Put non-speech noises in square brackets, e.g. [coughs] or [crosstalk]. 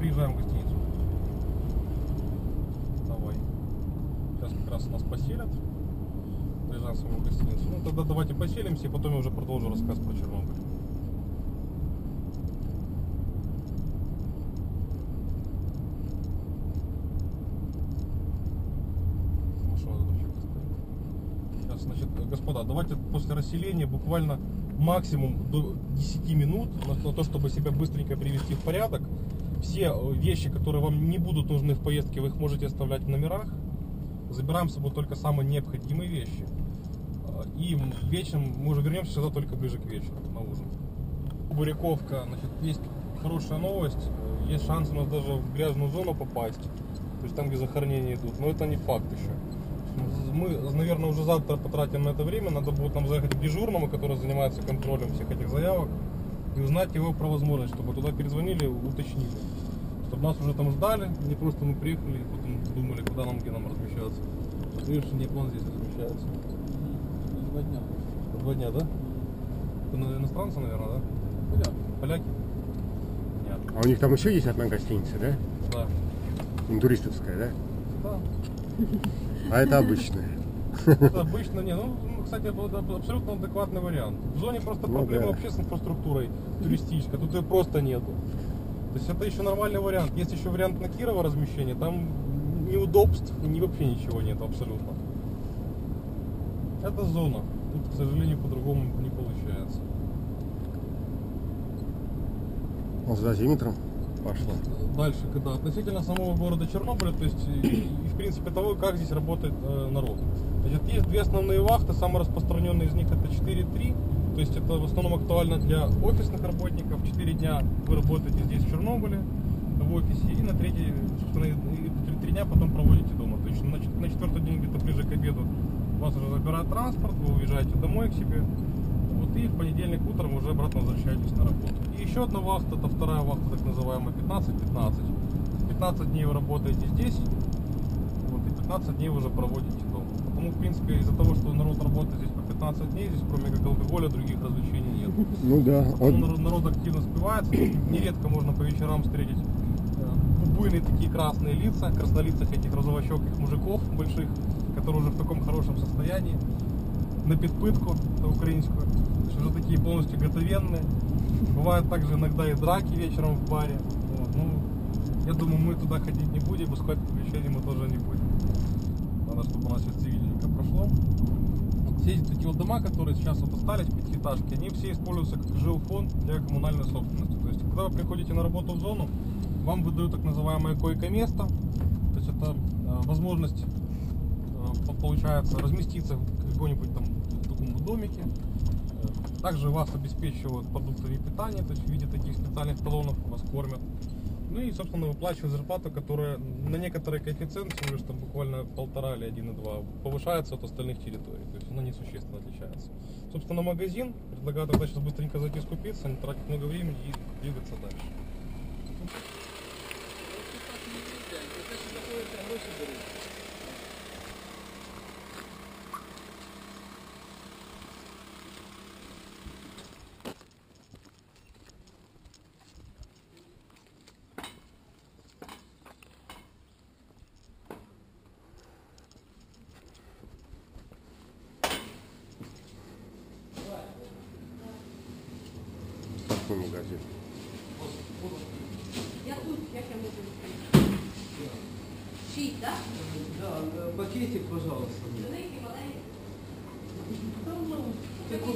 приезжаем в гостиницу. Давай. Сейчас как раз нас поселят. Приезжаем с вами в гостиницу. Ну тогда давайте поселимся, и потом я уже продолжу рассказ про Чернобыль. Сейчас, значит, господа, давайте после расселения буквально максимум до 10 минут на то, чтобы себя быстренько привести в порядок. Все э, вещи, которые вам не будут нужны в поездке, вы их можете оставлять в номерах. Забираем с собой только самые необходимые вещи. Э, И вечером мы уже вернемся сюда только ближе к вечеру, на ужин. Буряковка, значит, есть хорошая новость. Э, Есть шанс у нас даже в грязную зону попасть. То есть там, где захоронения идут. Но это не факт еще. Мы, наверное, уже завтра потратим на это время. Надо будет нам заехать к дежурному, который занимается контролем всех этих заявок, и узнать его про возможность, чтобы туда перезвонили, уточнили. Чтобы нас уже там ждали, не просто мы приехали и потом думали, куда нам, где нам размещаться. Видишь, не он здесь размещается. Два дня. Два дня, да? На- иностранцы, наверное, да? Поляк. Поляки? Нет. А у них там еще есть одна гостиница, да? Да. Ну, Туристовская, да? Да. А это обычная. Обычно не. Ну, ну, кстати, абсолютно адекватный вариант. В зоне просто Ну, проблема да. вообще с инфраструктурой туристической. Тут ее просто нету. То есть это еще нормальный вариант. Есть еще вариант на Кирова размещения. Там неудобств и ни вообще ничего нет абсолютно. Это зона. Тут, к сожалению, по-другому не получается. Он с дозиметром пошла. Дальше, когда относительно самого города Чернобыля, то есть и, и, в принципе того, как здесь работает э, народ. Значит, есть две основные вахты, самые распространенные из них это 4-3, то есть это в основном актуально для офисных работников. 4 дня вы работаете здесь в Чернобыле, в офисе, и на третий, собственно, и- три дня потом проводите дома. То есть на, на четвертый день где-то ближе к обеду вас уже забирает транспорт, вы уезжаете домой к себе, и в понедельник утром уже обратно возвращаетесь на работу. И еще одна вахта, это вторая вахта, так называемая 15-15. 15 дней вы работаете здесь, вот, и 15 дней вы уже проводите дома. Потому, в принципе, из-за того, что народ работает здесь по 15 дней, здесь кроме как алкоголя других развлечений нет. Ну да. Он... народ, народ активно спивается, [coughs] нередко можно по вечерам встретить э, буйные такие красные лица, краснолицых этих розовощеких мужиков больших, которые уже в таком хорошем состоянии, на подпытку, это украинскую, уже такие полностью готовенные. Бывают также иногда и драки вечером в баре. Вот, ну, я думаю, мы туда ходить не будем, искать приключений мы тоже не будем. Надо, чтобы у нас все цивильненько прошло. Все эти такие вот дома, которые сейчас вот остались, пятиэтажки, они все используются как жилфонд для коммунальной собственности. То есть, когда вы приходите на работу в зону, вам выдают так называемое койко-место. То есть, это э, возможность, э, по- получается, разместиться в каком-нибудь там таком домике. Также вас обеспечивают продуктами питания, то есть в виде таких специальных талонов вас кормят. Ну и, собственно, выплачивают зарплату, которая на некоторый коэффициент, всего лишь там буквально полтора или 1,2, повышается от остальных территорий. То есть она несущественно отличается. Собственно, магазин. Предлагаю тогда сейчас быстренько зайти скупиться, не тратить много времени и двигаться дальше. Какой магазин? Я тут, як я відкрити? Шість, так? Да, э, пакетик, пожалуйста. Великий, маленький. Такий